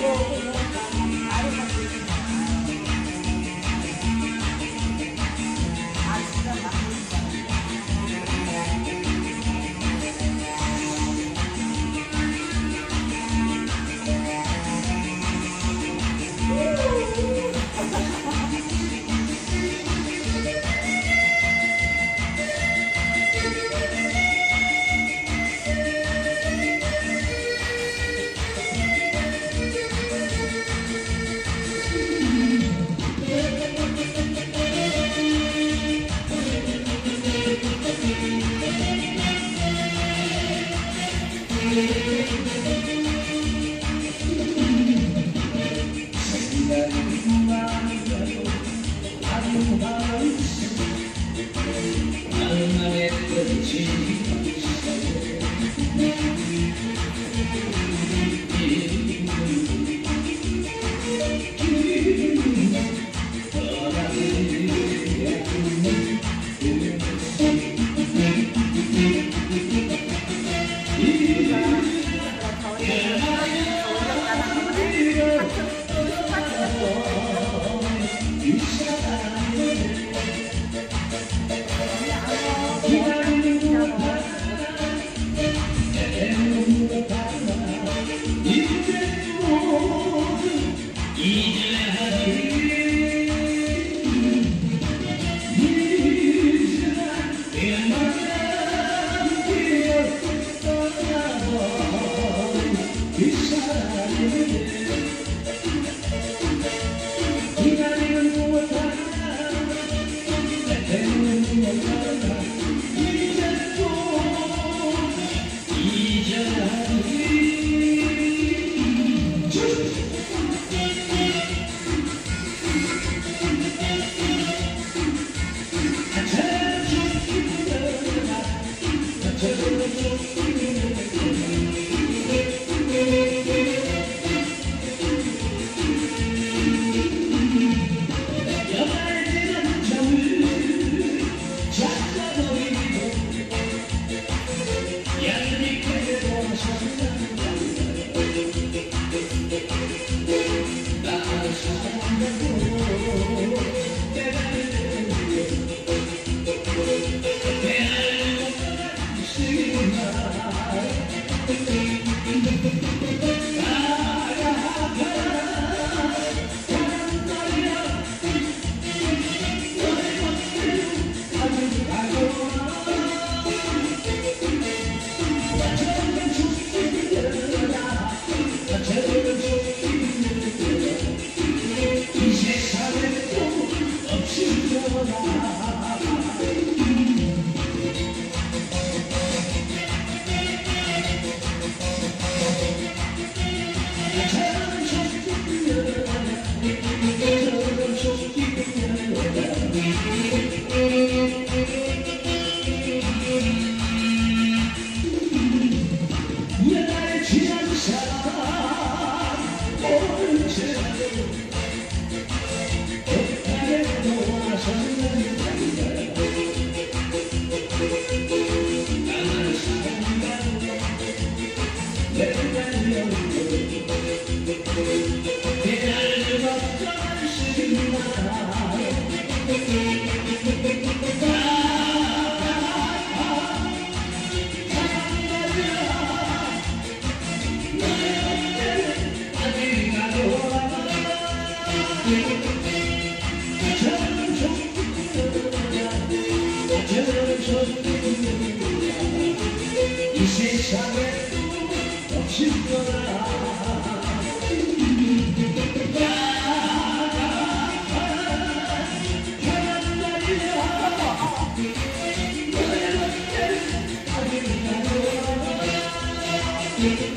Yeah. Jesus. 이 세상에 없을 거라 Thank you.